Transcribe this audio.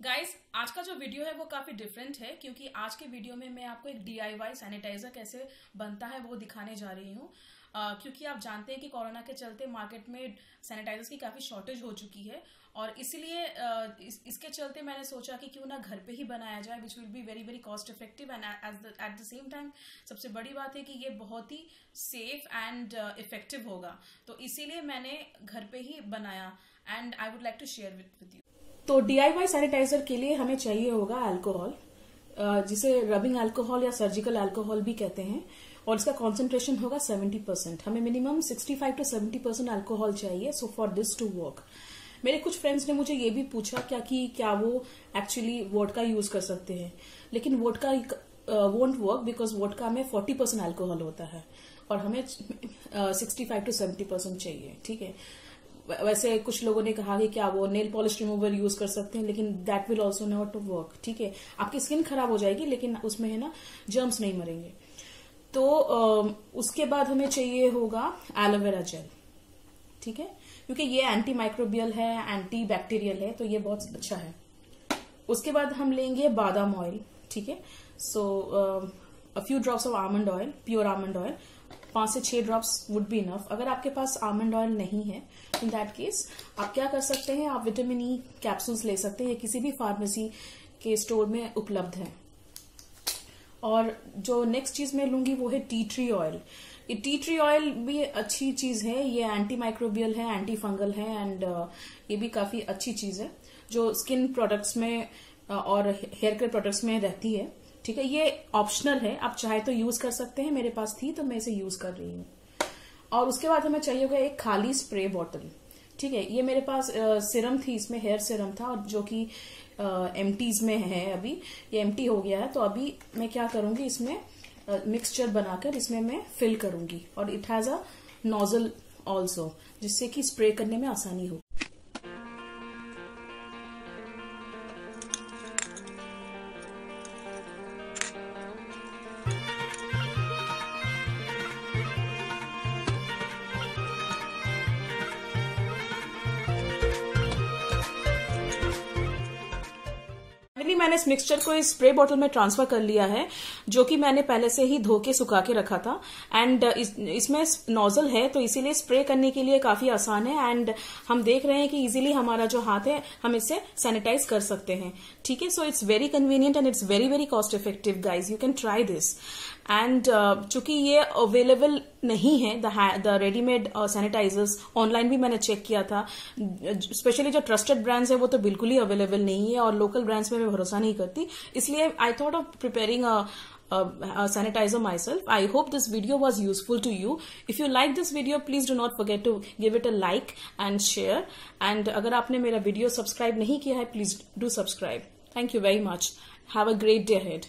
Guys आज का जो वीडियो है वो काफ़ी डिफरेंट है क्योंकि आज के वीडियो में मैं आपको एक डीआईवाई सैनिटाइजर कैसे बनता है वो दिखाने जा रही हूँ। क्योंकि आप जानते हैं कि कोरोना के चलते मार्केट में सैनिटाइजर्स की काफ़ी शॉर्टेज हो चुकी है और इसलिए इस, इसके चलते मैंने सोचा कि क्यों ना घर पे ही बनाया जाए which will be very very cost effective and at the same time सबसे बड़ी बात है कि ये बहुत ही सेफ़ एंड इफ़ेक्टिव होगा। तो इसीलिए मैंने घर पे ही बनाया and I would like to share with with you तो डीआईवाई सैनिटाइजर के लिए हमें चाहिए होगा अल्कोहल जिसे रबिंग अल्कोहल या सर्जिकल अल्कोहल भी कहते हैं, और इसका कॉन्सेंट्रेशन होगा 70 परसेंट हमें मिनिमम 65 टू 70 परसेंट अल्कोहल चाहिए so for this to work मेरे कुछ फ्रेंड्स ने मुझे ये भी पूछा क्या कि क्या वो एक्चुअली वोट का यूज़ कर सकते हैं। लेकिन वोट का वोंट वर्क बिकॉज़ वोट का में 40 परसेंट अल्कोहल होता है, और हमें sixty five to seventy percent चाहिए, ठीक है? वैसे कुछ लोगों ने कहा कि क्या वो नेल पॉलिश रिमूवर यूज़ कर सकते हैं, लेकिन that will also not work ठीक है? आपकी स्किन खराब हो जाएगी, लेकिन उसमें है ना जर्म्स नहीं मरेंगे। तो उसके बाद हमें चाहिए होगा एलोवेरा जेल ठीक है? क्योंकि ये एंटी माइक्रोबियल है एंटी बैक्टीरियल है तो ये बहुत अच्छा है। उसके बाद हम लेंगे बादाम ऑयल ठीक है? So a few drops of almond oil pure almond oil पाँच से छह ड्रॉप्स वुड बी इनफ अगर आपके पास आमंड ऑयल नहीं है इन दैट केस आप क्या कर सकते हैं? आप विटामिन ई कैप्सूल्स ले सकते हैं ये किसी भी फार्मेसी के स्टोर में उपलब्ध है। और जो नेक्स्ट चीज़ मैं लूँगी वो है टी ट्री ऑयल ये टी ट्री ऑयल भी अच्छी चीज़ है ये एंटी माइक्रोबियल है एंटी फंगल है एंड uh, ये भी काफ़ी अच्छी चीज़ है जो स्किन प्रोडक्ट्स में uh, और हेयर केयर प्रोडक्ट्स में रहती है। ठीक है, ये ऑप्शनल है। आप चाहे तो यूज़ कर सकते हैं, मेरे पास थी तो मैं इसे यूज़ कर रही हूँ। और उसके बाद हमें चाहिए होगा एक खाली स्प्रे बॉटल ठीक है, ये मेरे पास सिरम थी, इसमें हेयर सिरम था और जो कि एमटीज में है अभी, ये एमटी हो गया है तो अभी मैं क्या करूँगी, इसमें मिक्सचर बनाकर इसमें मैं फिल करूँगी। और it has a nozzle also जिससे कि स्प्रे करने में आसानी हो। मैंने इस मिक्सचर को इस स्प्रे बॉटल में ट्रांसफ़र कर लिया है जो कि मैंने पहले से ही धो के सुखा के रखा था। एंड इस, इसमें नोजल है तो इसीलिए स्प्रे करने के लिए काफ़ी आसान है। एंड हम देख रहे हैं कि इजीली हमारा जो हाथ है हम इसे सैनिटाइज कर सकते हैं। ठीक है? So it's very convenient and it's very very cost effective guys you can try this and चूँकि ये अवेलेबल नहीं है द रेडीमेड सैनिटाइजर्स ऑनलाइन भी मैंने चेक किया था। स्पेशली जो ट्रस्टेड ब्रांड्स है वो तो बिल्कुल ही अवेलेबल नहीं है। और लोकल ब्रांड्स में मैं भरोसा भरोसा नहीं करती। इसलिए I thought of preparing a sanitiser myself I hope this video was useful to you if you like this video please do not forget to give it a like and share and अगर आपने मेरा video subscribe नहीं किया है please do subscribe thank you very much have a great day head